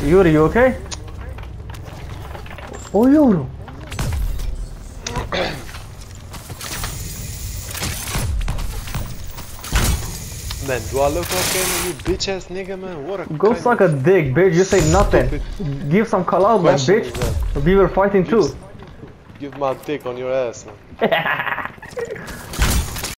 Juri, you okay? Oh, Juri. Man, do I look okay, man? You bitch ass nigga, man. What a Go suck a dick, bitch. You say nothing. Give some call out, man, bitch. Man. We were fighting too. Give my dick on your ass, man.